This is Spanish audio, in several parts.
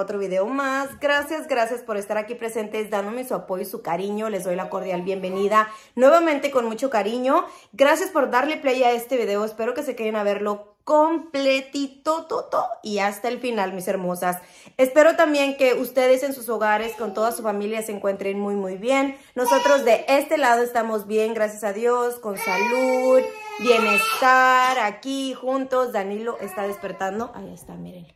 otro video más. Gracias, gracias por estar aquí presentes, dándome su apoyo y su cariño. Les doy la cordial bienvenida nuevamente con mucho cariño. Gracias por darle play a este video. Espero que se queden a verlo completito todo y hasta el final, mis hermosas. Espero también que ustedes en sus hogares con toda su familia se encuentren muy muy bien. Nosotros de este lado estamos bien, gracias a Dios, con salud, bienestar, aquí juntos. Danilo está despertando. Ahí está, miren.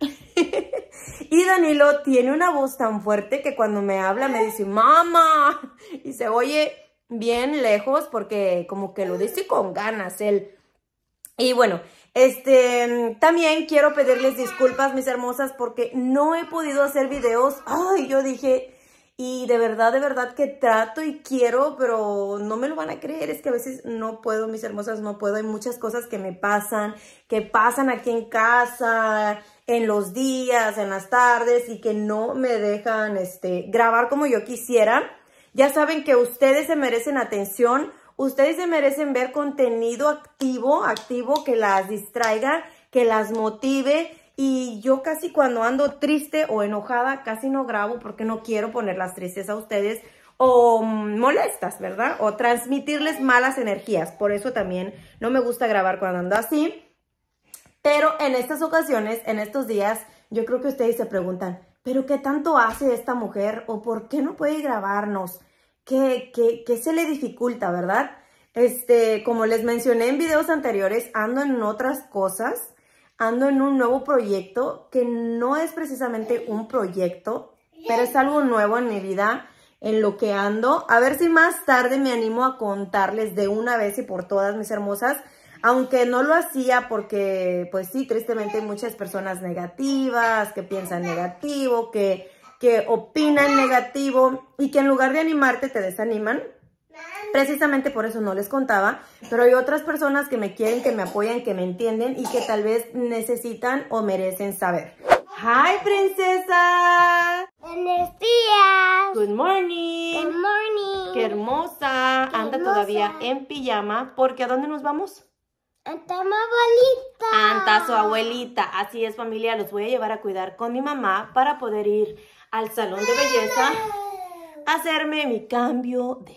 y Danilo tiene una voz tan fuerte que cuando me habla me dice, mamá, y se oye bien lejos porque como que lo dice con ganas él. Y bueno, este, también quiero pedirles disculpas, mis hermosas, porque no he podido hacer videos. Ay, yo dije, y de verdad, de verdad que trato y quiero, pero no me lo van a creer. Es que a veces no puedo, mis hermosas, no puedo. Hay muchas cosas que me pasan, que pasan aquí en casa, en los días, en las tardes, y que no me dejan, este, grabar como yo quisiera. Ya saben que ustedes se merecen atención Ustedes se merecen ver contenido activo, activo que las distraiga, que las motive. Y yo casi cuando ando triste o enojada, casi no grabo porque no quiero ponerlas tristes a ustedes o molestas, ¿verdad? O transmitirles malas energías. Por eso también no me gusta grabar cuando ando así. Pero en estas ocasiones, en estos días, yo creo que ustedes se preguntan, ¿pero qué tanto hace esta mujer? ¿O por qué no puede grabarnos? que, se le dificulta, ¿verdad? Este, como les mencioné en videos anteriores, ando en otras cosas, ando en un nuevo proyecto que no es precisamente un proyecto, pero es algo nuevo en mi vida, en lo que ando. A ver si más tarde me animo a contarles de una vez y por todas mis hermosas, aunque no lo hacía porque, pues sí, tristemente hay muchas personas negativas, que piensan negativo, que que opinan negativo y que en lugar de animarte te desaniman. Precisamente por eso no les contaba, pero hay otras personas que me quieren, que me apoyan, que me entienden y que tal vez necesitan o merecen saber. ¡Hi, princesa! Buenos días. Good morning. Good morning. ¡Qué hermosa! Anda todavía en pijama porque ¿a dónde nos vamos? Anta mi abuelita. Anta su abuelita. Así es, familia. Los voy a llevar a cuidar con mi mamá para poder ir al salón de belleza hacerme mi cambio de...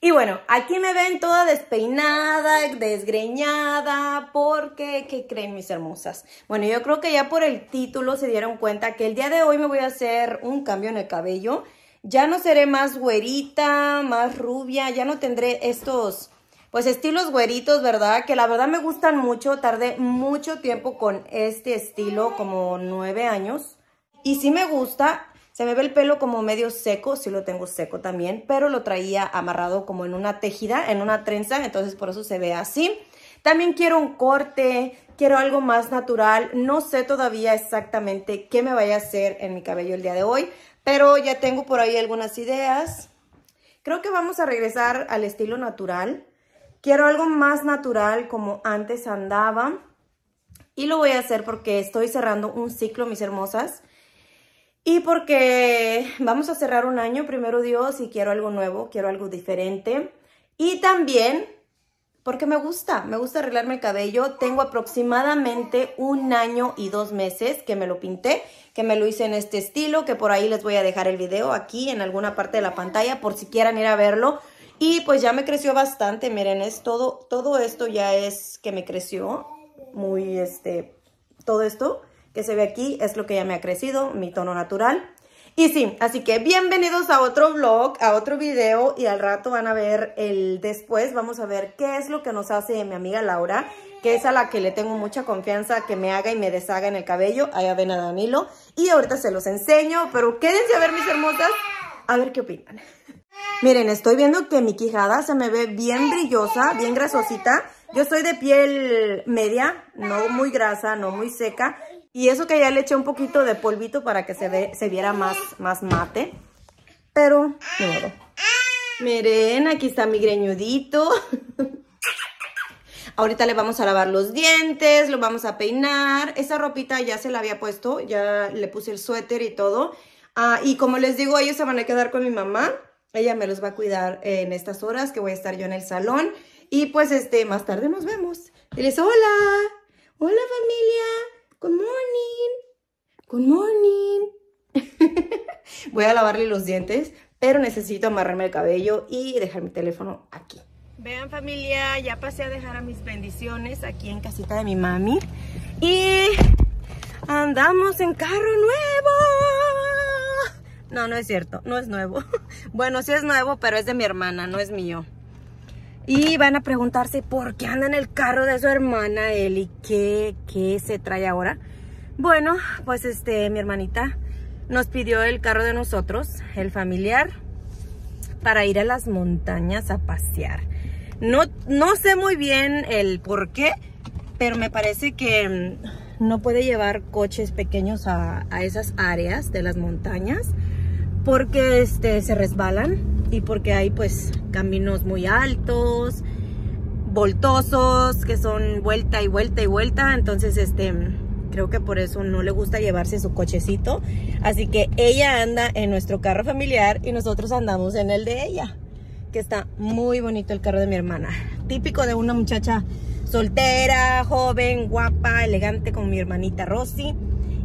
Y bueno, aquí me ven toda despeinada, desgreñada, porque, ¿qué creen mis hermosas? Bueno, yo creo que ya por el título se dieron cuenta que el día de hoy me voy a hacer un cambio en el cabello. Ya no seré más güerita, más rubia, ya no tendré estos, pues estilos güeritos, ¿verdad? Que la verdad me gustan mucho, tardé mucho tiempo con este estilo, como nueve años. Y sí me gusta, se me ve el pelo como medio seco, sí lo tengo seco también, pero lo traía amarrado como en una tejida, en una trenza, entonces por eso se ve así. También quiero un corte, quiero algo más natural. No sé todavía exactamente qué me vaya a hacer en mi cabello el día de hoy, pero ya tengo por ahí algunas ideas. Creo que vamos a regresar al estilo natural. Quiero algo más natural como antes andaba. Y lo voy a hacer porque estoy cerrando un ciclo, mis hermosas. Y porque vamos a cerrar un año, primero Dios, y quiero algo nuevo, quiero algo diferente. Y también porque me gusta, me gusta arreglarme el cabello. Tengo aproximadamente un año y dos meses que me lo pinté, que me lo hice en este estilo, que por ahí les voy a dejar el video aquí en alguna parte de la pantalla por si quieran ir a verlo. Y pues ya me creció bastante, miren, es todo, todo esto ya es que me creció, muy este, todo esto que se ve aquí es lo que ya me ha crecido, mi tono natural. Y sí, así que bienvenidos a otro vlog, a otro video y al rato van a ver el después. Vamos a ver qué es lo que nos hace mi amiga Laura, que es a la que le tengo mucha confianza que me haga y me deshaga en el cabello. Allá ven a Danilo. Y ahorita se los enseño, pero quédense a ver mis hermosas, a ver qué opinan. Miren, estoy viendo que mi quijada se me ve bien brillosa, bien grasosita. Yo soy de piel media, no muy grasa, no muy seca. Y eso que ya le eché un poquito de polvito para que se, ve, se viera más, más mate. Pero, Miren, aquí está mi greñudito. Ahorita le vamos a lavar los dientes, lo vamos a peinar. Esa ropita ya se la había puesto, ya le puse el suéter y todo. Ah, y como les digo, ellos se van a quedar con mi mamá. Ella me los va a cuidar en estas horas que voy a estar yo en el salón. Y pues este, más tarde nos vemos. Diles hola. Hola familia. Good morning. Good morning. Voy a lavarle los dientes, pero necesito amarrarme el cabello y dejar mi teléfono aquí. Vean familia, ya pasé a dejar a mis bendiciones aquí en casita de mi mami. Y andamos en carro nuevo. No, no es cierto, no es nuevo. Bueno, sí es nuevo, pero es de mi hermana, no es mío. Y van a preguntarse por qué anda en el carro de su hermana Eli. ¿Qué, qué se trae ahora? Bueno, pues este, mi hermanita nos pidió el carro de nosotros, el familiar, para ir a las montañas a pasear. No, no sé muy bien el por qué, pero me parece que mm, no puede llevar coches pequeños a, a esas áreas de las montañas porque este, se resbalan y porque hay pues caminos muy altos, voltosos, que son vuelta y vuelta y vuelta, entonces este creo que por eso no le gusta llevarse su cochecito, así que ella anda en nuestro carro familiar y nosotros andamos en el de ella, que está muy bonito el carro de mi hermana, típico de una muchacha soltera, joven, guapa, elegante como mi hermanita Rosy.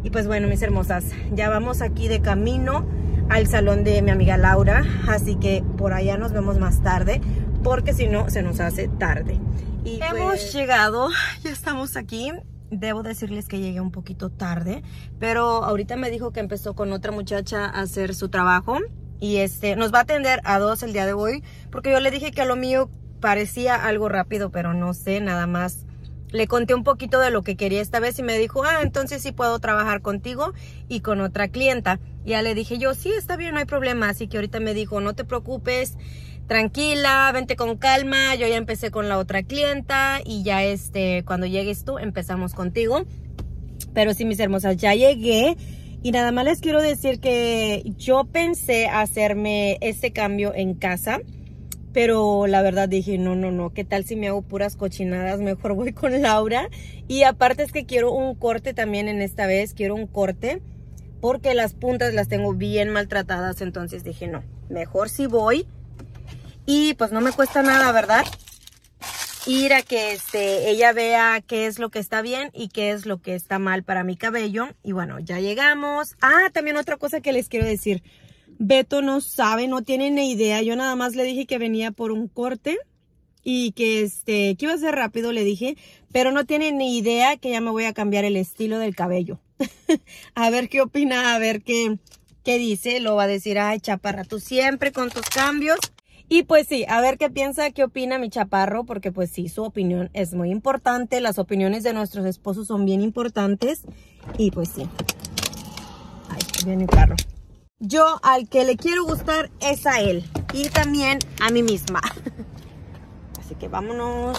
Y pues bueno, mis hermosas, ya vamos aquí de camino al salón de mi amiga Laura, así que por allá nos vemos más tarde, porque si no se nos hace tarde. Y hemos pues llegado, ya estamos aquí. Debo decirles que llegué un poquito tarde, pero ahorita me dijo que empezó con otra muchacha a hacer su trabajo y este nos va a atender a dos el día de hoy, porque yo le dije que a lo mío parecía algo rápido, pero no sé, nada más le conté un poquito de lo que quería esta vez y me dijo, ah, entonces sí puedo trabajar contigo y con otra clienta. Ya le dije yo, sí, está bien, no hay problema. Así que ahorita me dijo, no te preocupes, tranquila, vente con calma. Yo ya empecé con la otra clienta y ya este, cuando llegues tú, empezamos contigo. Pero sí, mis hermosas, ya llegué. Y nada más les quiero decir que yo pensé hacerme este cambio en casa pero la verdad dije, no, no, no, ¿qué tal si me hago puras cochinadas? Mejor voy con Laura. Y aparte es que quiero un corte también en esta vez, quiero un corte porque las puntas las tengo bien maltratadas, entonces dije, no, mejor si voy. Y pues no me cuesta nada, ¿verdad? Ir a que este, ella vea qué es lo que está bien y qué es lo que está mal para mi cabello. Y bueno, ya llegamos. Ah, también otra cosa que les quiero decir. Beto no sabe, no tiene ni idea. Yo nada más le dije que venía por un corte y que este que iba a ser rápido, le dije, pero no tiene ni idea que ya me voy a cambiar el estilo del cabello. a ver qué opina, a ver qué, qué dice. Lo va a decir, ay, chaparra, tú siempre con tus cambios. Y pues sí, a ver qué piensa, qué opina mi chaparro, porque pues sí, su opinión es muy importante. Las opiniones de nuestros esposos son bien importantes. Y pues sí. Ay, viene el carro yo al que le quiero gustar es a él y también a mí misma. Así que vámonos.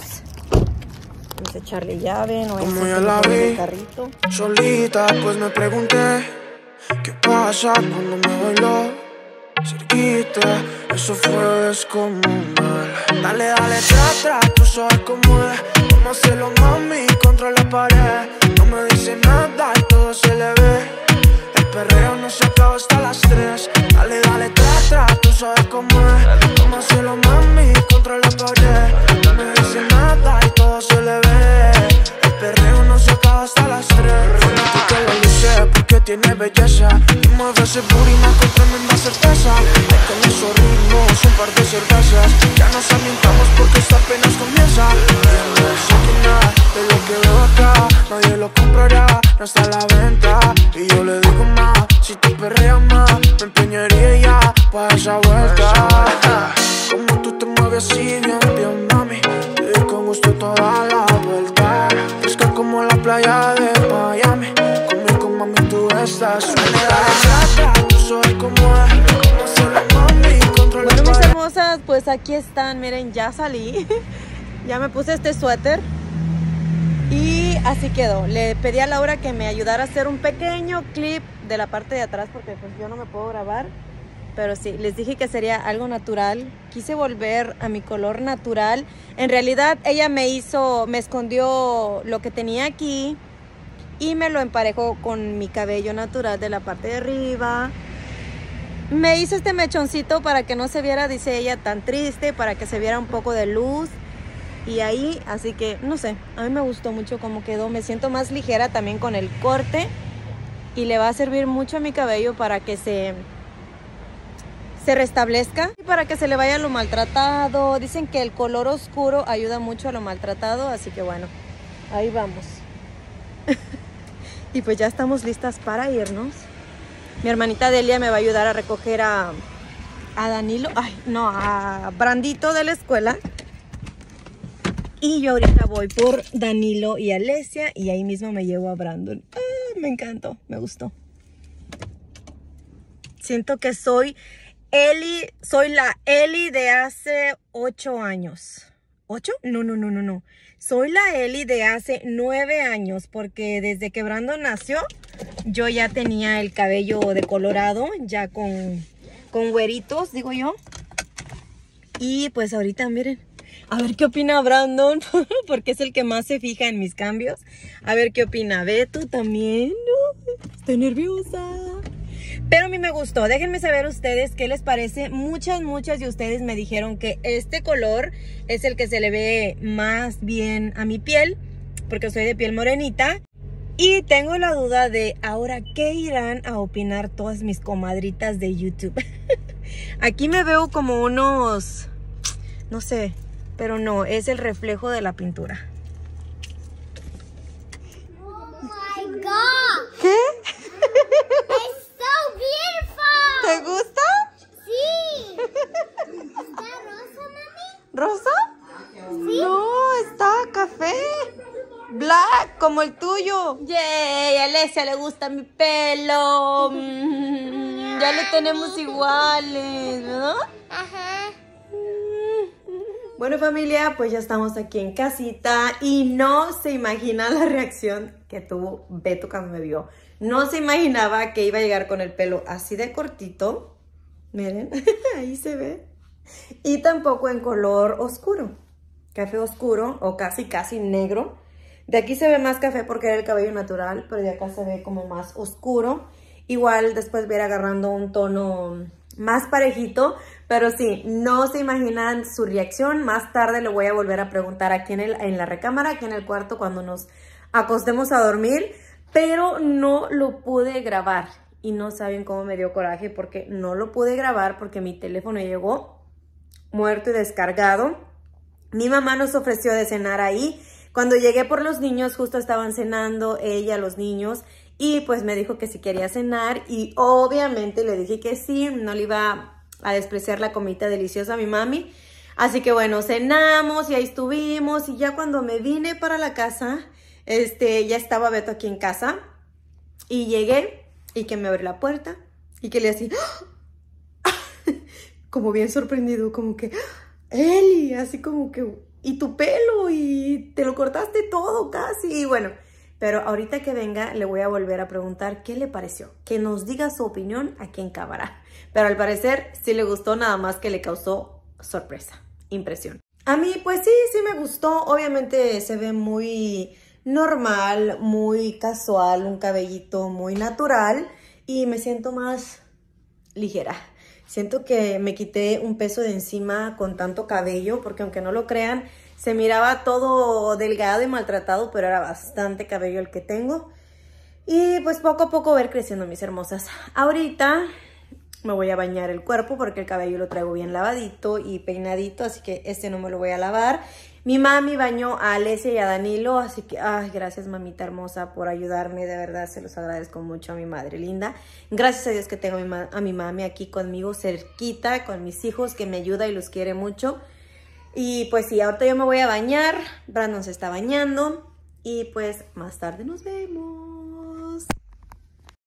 Vamos a echarle llave, no Como ya la vi, carrito. solita, pues me pregunté qué pasa cuando me bailó cerquita. Eso fue descomunal. Dale, dale, tra, tra, tú sabes cómo es. A hacerlo, mami, contra la pared. No me dice nada y todo se le ve 3 Dale, dale, tra, tra, tú sabes cómo es. Cómo hacerlo, mami, contra la pared No me dice nada y todo se le ve. El perreo no se acaba hasta las 3 Fanática lo luce porque tiene belleza. Y mueve ese booty vuelta. Como tú te mueves así, bien, bien, mami. Y con gusto toda la vuelta. Fresca como la playa de Miami. Conmigo, mami, tú estás suelta. Tú soy como es, como mami. Bueno, mis hermosas, pues aquí están. Miren, ya salí. ya me puse este suéter. Y así quedó. Le pedí a Laura que me ayudara a hacer un pequeño clip de la parte de atrás porque pues yo no me puedo grabar. Pero sí, les dije que sería algo natural. Quise volver a mi color natural. En realidad ella me hizo, me escondió lo que tenía aquí y me lo emparejó con mi cabello natural de la parte de arriba. Me hizo este mechoncito para que no se viera, dice ella, tan triste, para que se viera un poco de luz. y ahí, así que no sé, a mí me gustó mucho cómo quedó, me siento más ligera también con el corte y le va a servir mucho a mi cabello para que se se restablezca para que se le vaya lo maltratado. Dicen que el color oscuro ayuda mucho a lo maltratado, así que bueno, ahí vamos. y pues ya estamos listas para irnos. Mi hermanita Delia me va a ayudar a recoger a, a Danilo, ay, no, a Brandito de la escuela. Y yo ahorita voy por Danilo y Alesia y ahí mismo me llevo a Brandon. Ah, me encantó, me gustó. Siento que soy Eli, soy la Eli de hace ocho años. ¿Ocho? No, no, no, no, no. Soy la Eli de hace nueve años porque desde que Brandon nació yo ya tenía el cabello decolorado, ya con, con güeritos, digo yo. Y pues ahorita miren, a ver qué opina Brandon, porque es el que más se fija en mis cambios. A ver qué opina Beto también. estoy nerviosa. Pero a mí me gustó. Déjenme saber ustedes qué les parece. Muchas, muchas de ustedes me dijeron que este color es el que se le ve más bien a mi piel, porque soy de piel morenita. Y tengo la duda de ahora qué irán a opinar todas mis comadritas de YouTube. Aquí me veo como unos, no sé, pero no, es el reflejo de la pintura. Oh my god. ¿Qué? It's so beautiful. ¿Te gusta? Sí. ¿Está rosa, mami? ¿Rosa? No, está café. Black, como el tuyo. Yay, a Alesia le gusta mi pelo. Mm, ya lo tenemos iguales, ¿no? Ajá. Bueno familia, pues ya estamos aquí en casita y no se imagina la reacción que tuvo Beto cuando me vio. No se imaginaba que iba a llegar con el pelo así de cortito. Miren, ahí se ve. Y tampoco en color oscuro. Café oscuro o casi casi negro. De aquí se ve más café porque era el cabello natural, pero de acá se ve como más oscuro. Igual después voy a ir agarrando un tono más parejito, pero sí, no se imaginan su reacción. Más tarde le voy a volver a preguntar aquí en, el, en la recámara, aquí en el cuarto, cuando nos acostemos a dormir. Pero no lo pude grabar y no saben cómo me dio coraje porque no lo pude grabar porque mi teléfono llegó muerto y descargado. Mi mamá nos ofreció de cenar ahí. Cuando llegué por los niños, justo estaban cenando ella, los niños, y pues me dijo que si quería cenar y obviamente le dije que sí, no le iba a despreciar la comida deliciosa a mi mami. Así que bueno, cenamos y ahí estuvimos y ya cuando me vine para la casa, este, ya estaba Beto aquí en casa y llegué y que me abrió la puerta y que le así, como bien sorprendido, como que, Eli, así como que, y tu pelo, y te lo cortaste todo casi, y bueno, pero ahorita que venga le voy a volver a preguntar qué le pareció, que nos diga su opinión aquí en cámara, pero al parecer sí le gustó, nada más que le causó sorpresa, impresión. A mí, pues sí, sí me gustó, obviamente se ve muy normal, muy casual, un cabellito muy natural, y me siento más ligera. Siento que me quité un peso de encima con tanto cabello, porque aunque no lo crean, se miraba todo delgado y maltratado, pero era bastante cabello el que tengo. Y pues poco a poco ver creciendo mis hermosas. Ahorita me voy a bañar el cuerpo porque el cabello lo traigo bien lavadito y peinadito, así que este no me lo voy a lavar. Mi mami bañó a Alesia y a Danilo, así que, ay, gracias mamita hermosa por ayudarme, de verdad se los agradezco mucho a mi madre linda. Gracias a Dios que tengo a mi, a mi mami aquí conmigo, cerquita, con mis hijos, que me ayuda y los quiere mucho. Y pues sí, ahorita yo me voy a bañar, Brandon se está bañando y pues más tarde nos vemos.